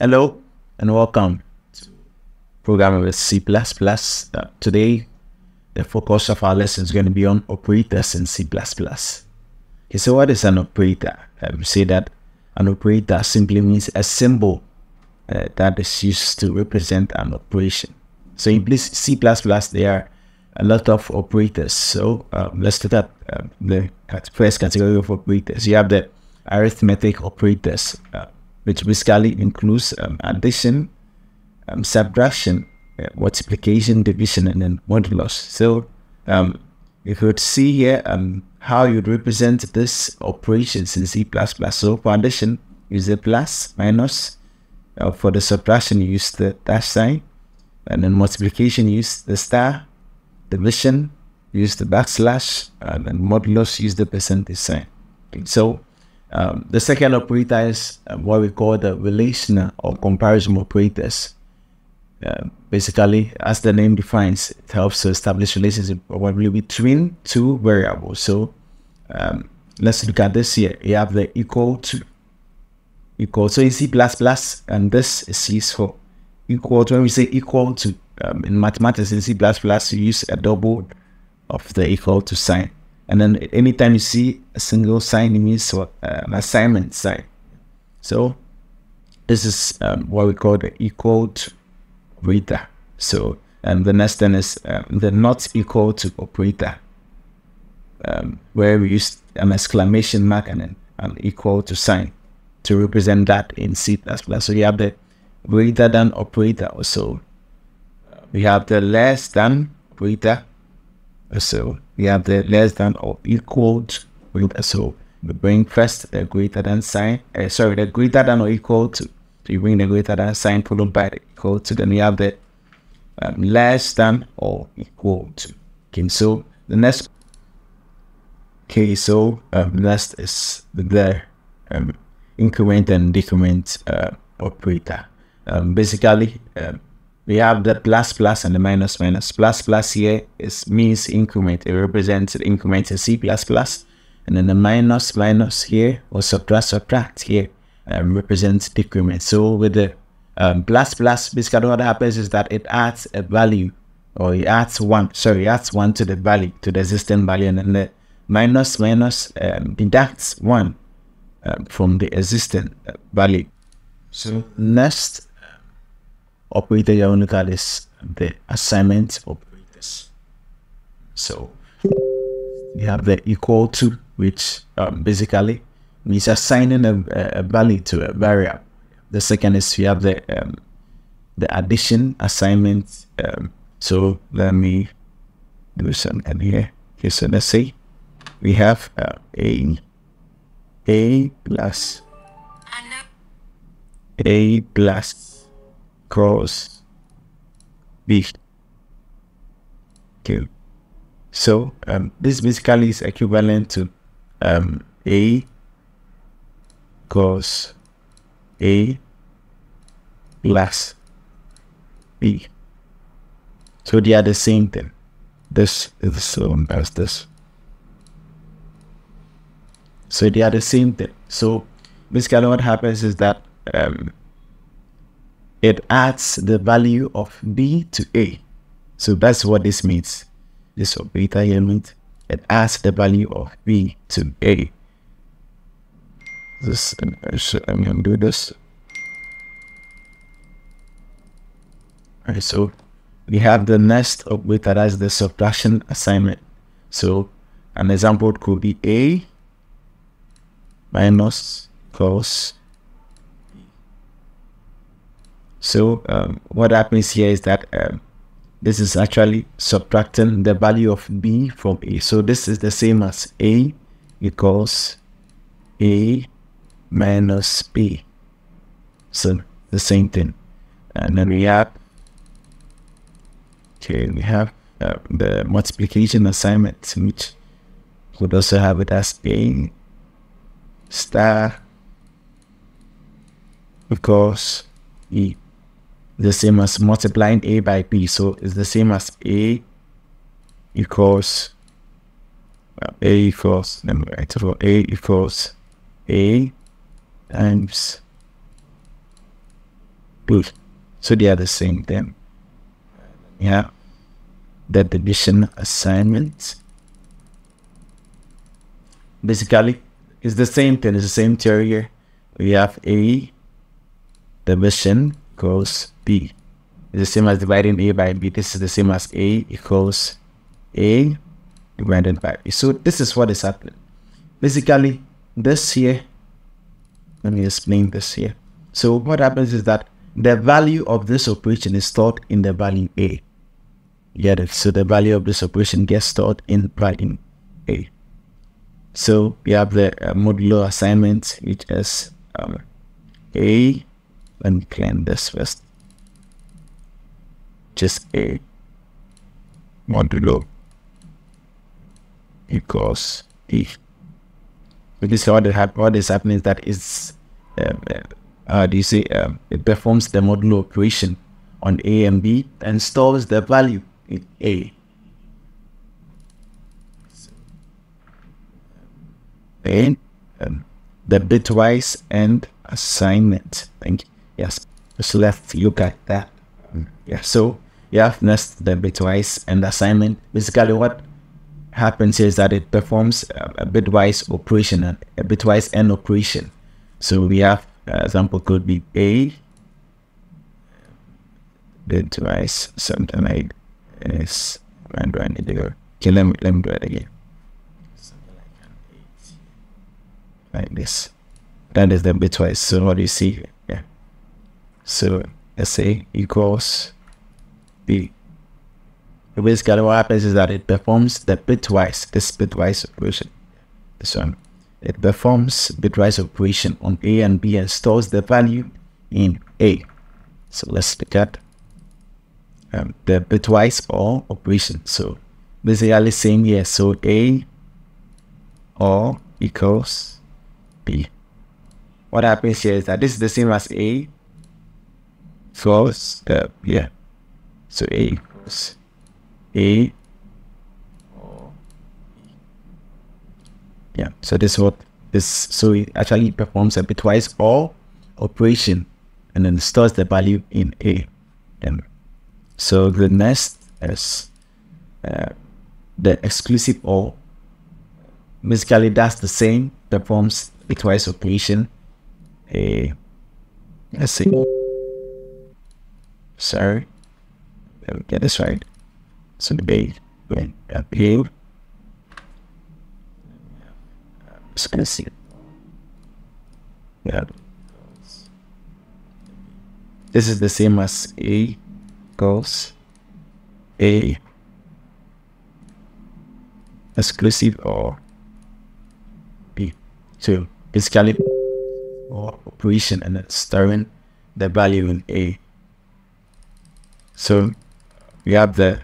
Hello and welcome to Programming with C++. Uh, today, the focus of our lesson is going to be on operators in C++. Okay, so what is an operator? Um, we say that an operator simply means a symbol uh, that is used to represent an operation. So in C++, there are a lot of operators. So um, let's look at um, the first category of operators. You have the arithmetic operators. Uh, which basically includes um, addition, um, subtraction, uh, multiplication, division, and then modulus. So um, you could see here um, how you'd represent this operations in C++. So for addition, use the plus, minus. Uh, for the subtraction, use the dash sign. And then multiplication, use the star. Division, use the backslash. And then modulus, use the percentage sign. So um, the second operator is uh, what we call the relational or comparison operators. Uh, basically, as the name defines, it helps to establish relationship probably between two variables. So um, let's look at this here. You have the equal to equal. So in C++, and this is used for equal to. When we say equal to um, in mathematics in C++, you use a double of the equal to sign. And then anytime you see a single sign, it means uh, an assignment sign. So this is um, what we call the equal to operator. So and the next one is um, the not equal to operator, um, where we use an exclamation mark and then an equal to sign to represent that in C++. So you have the greater than operator also. We have the less than operator so we have the less than or equal to. So we bring first the greater than sign. Uh, sorry, the greater than or equal to. So you bring the greater than sign followed by the equal to. Then we have the um, less than or equal to. Okay, so the next. Okay, so um, next is the um, increment and decrement uh, operator. Um, basically, um, we have the plus plus and the minus minus. Plus plus here is means increment. It represents the increment in C++. And then the minus minus here or subtract subtract here um, represents decrement. So with the um, plus plus, basically what happens is that it adds a value or it adds one, sorry, it adds one to the value, to the existing value. And then the minus minus um, deducts one um, from the existing uh, value. So next operator to is the assignment operators. So you have the equal to, which um, basically means assigning a, a, value to a variable. The second is you have the um, the addition assignment. Um, so let me do something here. Okay, so let's say we have uh, a a plus a plus cross B. Okay. So um, this basically is equivalent to um, A cos A plus B. So they are the same thing. This is the same as this. So they are the same thing. So basically what happens is that um, it adds the value of B to A. So that's what this means. This operator element, it adds the value of B to A. This, I'm going to do this. Alright, so we have the next operator as the subtraction assignment. So an example could be A minus cos so um, what happens here is that um, this is actually subtracting the value of b from a. So this is the same as a equals a minus b. So the same thing. And then we have, okay, we have uh, the multiplication assignment, which would also have it as a star, of course, e the same as multiplying a by b. So it's the same as a equals well, a equals let me write for a equals a times B. So they are the same thing. Yeah. The division assignment. Basically, it's the same thing. It's the same theory here. We have A division equals B. It's the same as dividing A by B. This is the same as A equals A divided by B. So this is what is happening. Basically, this here, let me explain this here. So what happens is that the value of this operation is stored in the value A. Get it? So the value of this operation gets stored in value A. So we have the uh, modulo assignment, which is um, A. Me clean this first. Just A modulo equals E. Because what, what is happening is that it's, uh, uh, do you see, um, it performs the modulo operation on A and B and stores the value in A. And um, the bitwise and assignment. Thank you. Yes. Just let's look at that. Yeah. So you have next the bitwise and assignment. Basically, what happens here is that it performs a, bitwise operation, a, bitwise and operation. So we have uh, example could be A bitwise something like. When do I need to go? Okay, let me let me do it again. Like this. That is the bitwise. So what do you see Yeah. So SA equals B basically what happens is that it performs the bitwise, this bitwise operation. This one. It performs bitwise operation on A and B and stores the value in A. So let's look at um, the bitwise or operation. So basically saying here, so A or equals B. What happens here is that this is the same as A. So i uh, yeah. So A equals a. Yeah so this is what this so it actually performs a bitwise or operation and then stores the value in a. Then so the next is uh, the exclusive or basically that's the same performs bitwise operation. A let's see sorry let me get this right so the base went uphill. Just gonna see. Yeah. This is the same as A goes A exclusive or B. So basically or operation and storing the value in A. So we have the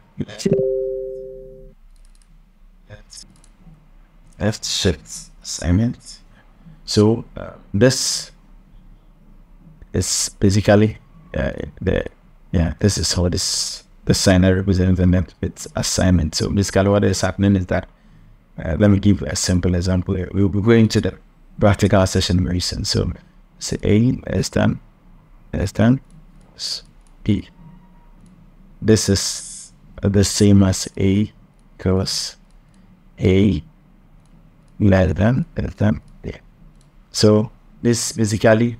left shift assignment. So uh, this is basically uh, the yeah this is how this the signer represents the net with assignment. So basically what is happening is that uh, let me give a simple example here. We'll be going to the practical session very soon. So say A is done, is done, B. This is the same as A because A less than less than A. So this basically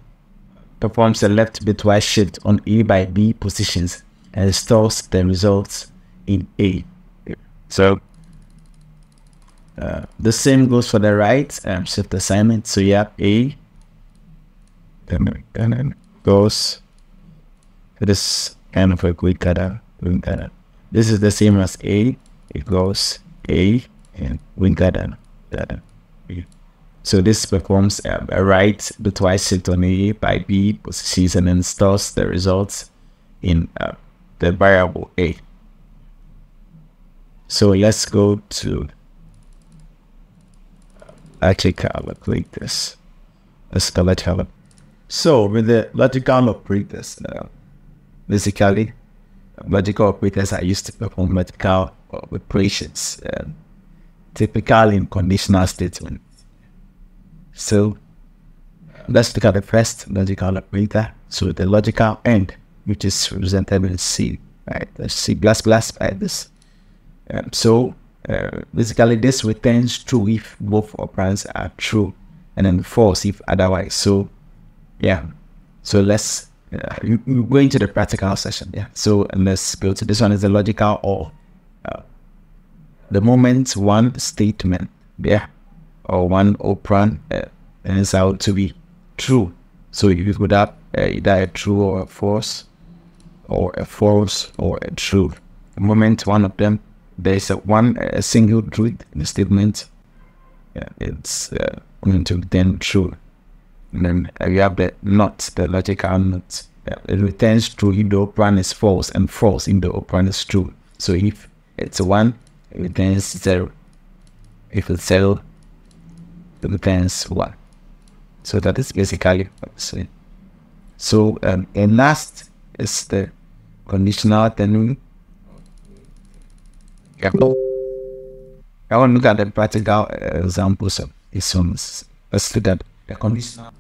performs a left bitwise shift on A by B positions and stores the results in A. So uh, the same goes for the right um, shift assignment. So you have A, then, goes It is kind of a quick cutter, quick cutter. This is the same as A. It goes A and we got an, So this performs a, a right bitwise shift on A by B positions and then stores the results in uh, the variable A. So let's go to logical operators. Let's go logical. So with the logical operators, uh, basically logical operators are used to perform logical operations, um, typically in conditional statements. So let's look at the first logical operator. So the logical AND, which is represented in C, right? The C++ by this. Um, so uh, basically, this returns true if both operands are true, and then false if otherwise. So, yeah. So let's uh, you, you go into the practical session. Yeah. So let's go to this one is the logical or uh, the moment one statement, yeah, or one operand uh, turns out to be true. So you could have uh, either a true or a false, or a false or a true. The moment one of them there's a one a single truth in the statement. Yeah, it's uh, going to then true. And then uh, you have the not, the logical not. It returns true if the operand is false and false if the operand is true. So if it's one, it returns zero. If it's zero, it returns one. So that is basically what. So um, and last is the conditional then yeah. I want to look at the practical examples of these ones. Let's look at the conditional.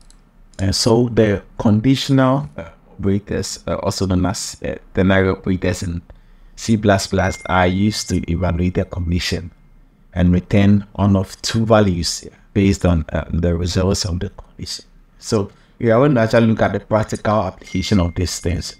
And so the conditional operators, uh, also known as uh, ternary operators in C++, are used to evaluate the condition and return one of two values based on uh, the results of the condition. So we are going to actually look at the practical application of these things.